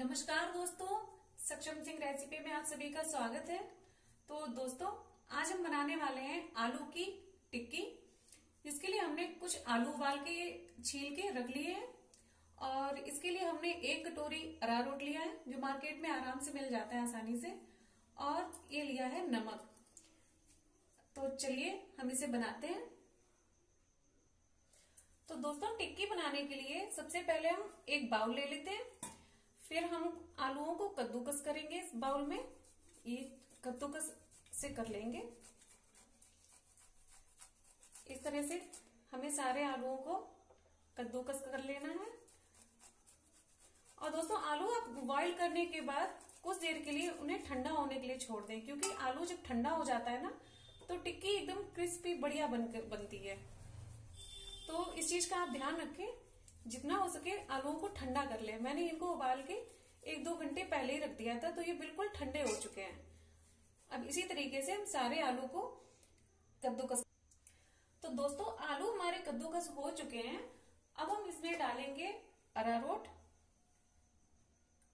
नमस्कार दोस्तों, सक्षम सिंह रेसिपी में आप सभी का स्वागत है। तो दोस्तों, आज हम बनाने वाले हैं आलू की टिक्की। इसके लिए हमने कुछ आलू उबाल के छील के रख लिए हैं और इसके लिए हमने एक कटोरी अरारोट लिया है, जो मार्केट में आराम से मिल जाता है आसानी से। और ये लिया है नमक। तो चलिए हम इसे बनाते हैं। तो दोस्तों, टिक्की बनाने के लिए सबसे पहले हम एक बाउल ले लेते हैं। फिर हम आलूओं को कद्दूकस करेंगे इस बाउल में। ये कद्दूकस से कर लेंगे। इस तरह से हमें सारे आलूओं को कद्दूकस कर लेना है। और दोस्तों, आलू आप बॉईल करने के बाद कुछ देर के लिए उन्हें ठंडा होने के लिए छोड़ दें, क्योंकि आलू जब ठंडा हो जाता है ना तो टिक्की एकदम क्रिस्पी, बढ़िया बन बनती है। तो इस चीज़ का आप ध्यान रखें। जितना हो सके आलुओं को ठंडा कर ले। मैंने इनको उबाल के एक दो घंटे पहले ही रख दिया था तो ये बिल्कुल ठंडे हो चुके हैं। अब इसी तरीके से हम सारे आलू को कद्दूकस तो दोस्तों, आलू हमारे कद्दूकस हो चुके हैं। अब हम इसमें डालेंगे अरारोट।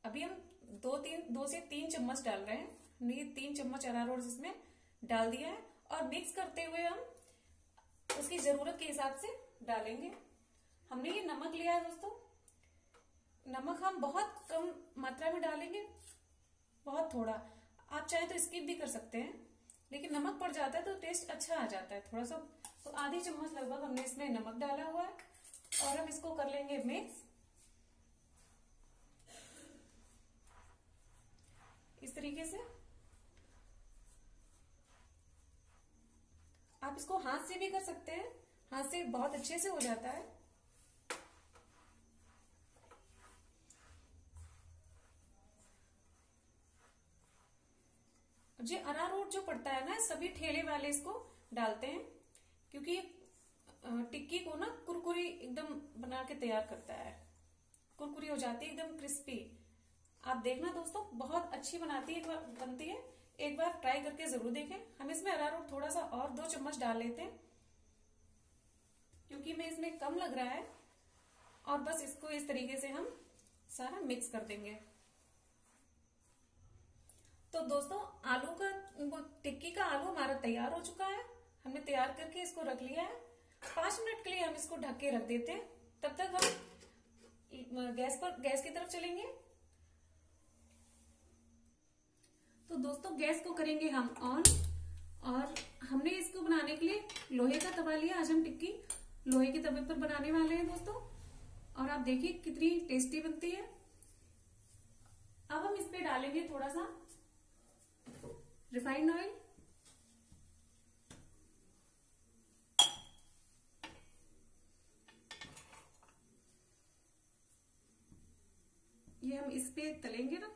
अभी हम दो तीन दो से तीन चम्मच डाल रहे हैं। हमने तीन चम्मच अरारोट इसमें डाल दिया है। और मिक्स करते हुए हम उसकी ज़रूरत के हिसाब से डालेंगे। हमने ये नमक लिया है दोस्तों। नमक हम बहुत कम मात्रा में डालेंगे, बहुत थोड़ा। आप चाहे तो स्किप भी कर सकते हैं, लेकिन नमक पड़ जाता है तो टेस्ट अच्छा आ जाता है थोड़ा सा। तो आधी चम्मच लगभग हमने इसमें नमक डाला हुआ है, और हम इसको कर लेंगे मिक्स इस तरीके से। आप इसको हाथ से भी कर सकते हैं, हाथ से बहुत अच्छे से हो जाता है। जो अरारोट जो पड़ता है ना, सभी ठेले वाले इसको डालते हैं, क्योंकि टिक्की को ना कुरकुरी एकदम बना के तैयार करता है। कुरकुरी हो जाती है एकदम क्रिस्पी। आप देखना दोस्तों, बहुत अच्छी बनाती है बनती है। एक बार ट्राई करके ज़रूर देखें। हम इसमें अरारोट थोड़ा सा और दो चम्मच डाल लेते हैं, क्योंकि मैं इसमें कम लग रहा है। और बस इसको इस तरीके से हम सारा मिक्स कर देंगे। तो दोस्तों, आलू का टिक्की का आलू हमारा तैयार हो चुका है। हमने तैयार करके इसको रख लिया है। पाँच मिनट के लिए हम इसको ढक के रख देते हैं। तब तक हम गैस पर, गैस की तरफ़ चलेंगे। तो दोस्तों, गैस को करेंगे हम ऑन। और हमने इसको बनाने के लिए लोहे का तवा लिया। आज हम टिक्की लोहे के तवे पर बनाने वाले हैं दोस्तों। और आप देखिए कितनी टेस्टी बनती है। अब हम इस पे डालेंगे थोड़ा सा रिफाइंड ऑयल ये हम इस पे तलेंगे ना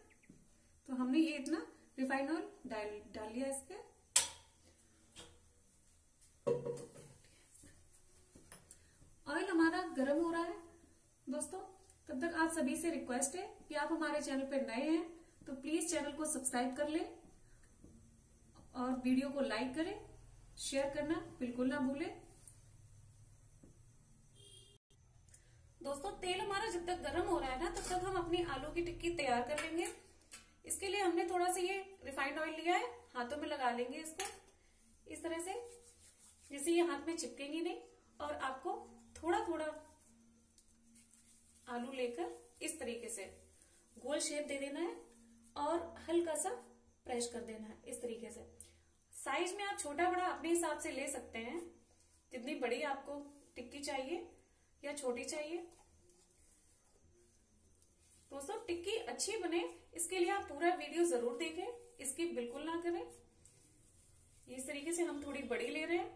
तो हमने ये इतना रिफाइंड ऑयल डाल डाल लिया इस पे। ऑयल हमारा गर्म हो रहा है। दोस्तों, तब तक आप सभी से रिक्वेस्ट है कि आप हमारे चैनल पर नए हैं तो प्लीज़ चैनल को सब्सक्राइब कर लें। और वीडियो को लाइक करें, शेयर करना बिल्कुल ना भूलें। दोस्तों, तेल हमारा जब तक गर्म हो रहा है ना, तब तक हम अपनी आलू की टिक्की तैयार कर लेंगे। इसके लिए हमने थोड़ा सा ये रिफाइंड ऑयल लिया है, हाथों में लगा लेंगे इसको। इस तरह से, जैसे ये हाथ में चिपकेंगी नहीं, और आपको थोड़ा थोड़ा आलू लेकर इस तरीके से गोल शेप दे देना है और हल्का सा प्रेस कर देना है, इस तरीके से। साइज़ में आप छोटा बड़ा अपने हिसाब से ले सकते हैं। जितनी बड़ी आपको टिक्की चाहिए या छोटी चाहिए। दोस्तों, टिक्की अच्छी बने, इसके लिए आप पूरा वीडियो ज़रूर देखें, इसकी बिल्कुल ना करें। इस तरीके से हम थोड़ी बड़ी ले रहे हैं,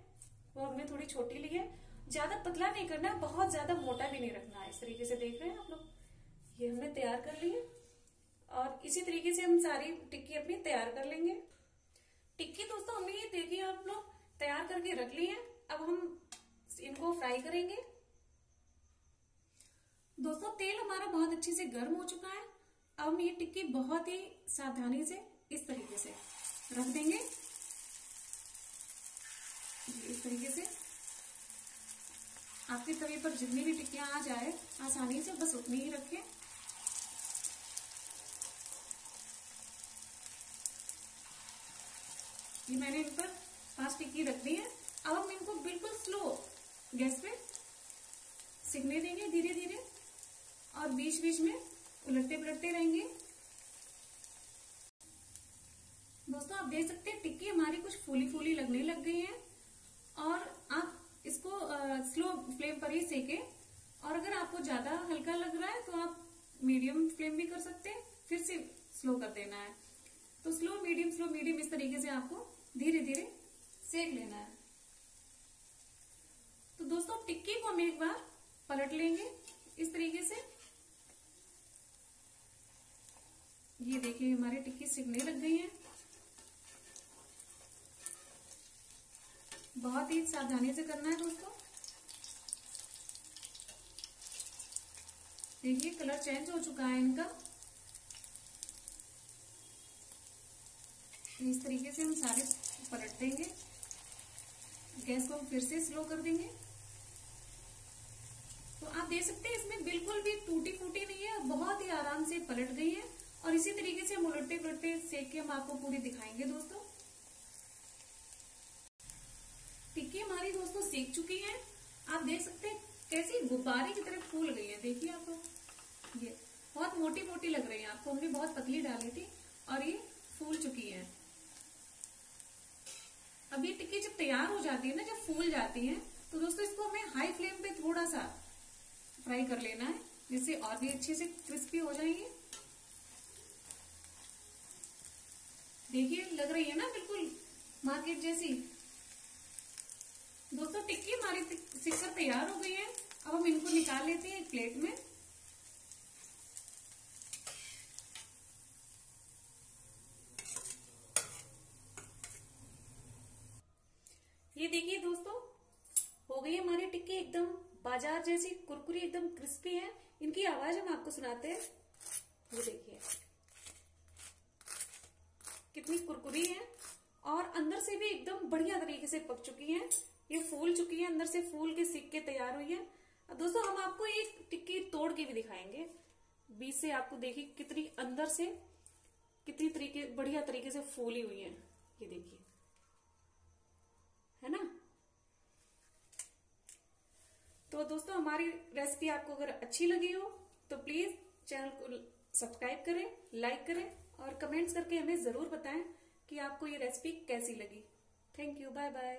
वो हमने थोड़ी छोटी ली है। ज़्यादा पतला नहीं करना, बहुत ज़्यादा मोटा भी नहीं रखना है इस तरीके से देख रहे हैं आप लोग। ये हमने तैयार कर ली है, और इसी तरीके से हम सारी टिक्की अपनी तैयार कर लेंगे। टिक्की दोस्तों, हमने ये देखिए आप लोग तैयार करके रख ली है। अब हम इनको फ्राई करेंगे। दोस्तों, तेल हमारा बहुत अच्छे से गर्म हो चुका है। अब हम ये टिक्की बहुत ही सावधानी से इस तरीके से रख देंगे। इस तरीके से। आपके तवे पर जितनी भी टिक्कियाँ आ जाए, आसानी से बस उतनी ही रखें। ये मैंने इन पर पाँच टिक्की रख दी है। अब हम इनको बिल्कुल स्लो गैस पे सिकने देंगे धीरे धीरे और बीच बीच में उलटते पलटते रहेंगे। दोस्तों आप देख सकते हैं टिक्की हमारी कुछ फूली फूली लगने लग गई है और आप इसको आ, स्लो फ्लेम पर ही सेके और अगर आपको ज़्यादा हल्का लग रहा है तो आप मीडियम फ्लेम भी कर सकते हैं फिर से स्लो कर देना है। तो स्लो मीडियम स्लो मीडियम इस तरीके से आपको धीरे धीरे सेक लेना है। तो दोस्तों, टिक्की को हम एक बार पलट लेंगे। इस तरीके से। ये देखिए, हमारी टिक्की सिकने लग गई है। बहुत ही सावधानी से करना है दोस्तों। देखिए, कलर चेंज हो चुका है इनका। इस तरीके से हम सारे पलट देंगे। गैस को हम फिर से स्लो कर देंगे। तो आप देख सकते हैं, इसमें बिल्कुल भी टूटी फूटी नहीं है, बहुत ही आराम से पलट गई है। और इसी तरीके से हम उलटते पलटते सेक के हम आपको पूरी दिखाएँगे दोस्तों। टिक्की हमारी दोस्तों सेक चुकी है। आप देख सकते हैं, कैसी गुब्बारे की तरह फूल गई है। देखिए आप ये बहुत मोटी मोटी लग रही है। आपको हमने बहुत पतली डाली थी और ये फूल चुकी है। अब ये टिक्की जब तैयार हो जाती है ना, जब फूल जाती है तो दोस्तों इसको हमें हाई फ्लेम पे थोड़ा सा फ्राई कर लेना है, जिससे और भी अच्छे से क्रिस्पी हो जाएँगे। देखिए, लग रही है ना, बिल्कुल मार्केट जैसी। दोस्तों, टिक्की हमारी सिक्कर तैयार हो गई है। अब हम इनको निकाल लेते हैं एक प्लेट में ये देखिए दोस्तों हो गई हमारी टिक्की एकदम बाज़ार जैसी कुरकुरी एकदम क्रिस्पी है। इनकी आवाज़ हम आपको सुनाते हैं। ये देखिए। कितनी कुरकुरी है। और अंदर से भी एकदम बढ़िया तरीके से पक चुकी है। ये फूल चुकी है। अंदर से फूल के सिक्के तैयार हुई है। दोस्तों, हम आपको एक टिक्की तोड़ के भी दिखाएँगे। बीच से आपको देखिए कितनी अंदर से कितनी तरीके, बढ़िया तरीके से फूली हुई है। ये देखिए। है ना? तो दोस्तों, हमारी रेसिपी आपको अगर अच्छी लगी हो तो प्लीज़ चैनल को सब्सक्राइब करें लाइक करें और कमेंट्स करके हमें ज़रूर बताएँ कि आपको ये रेसिपी कैसी लगी। Thank you bye bye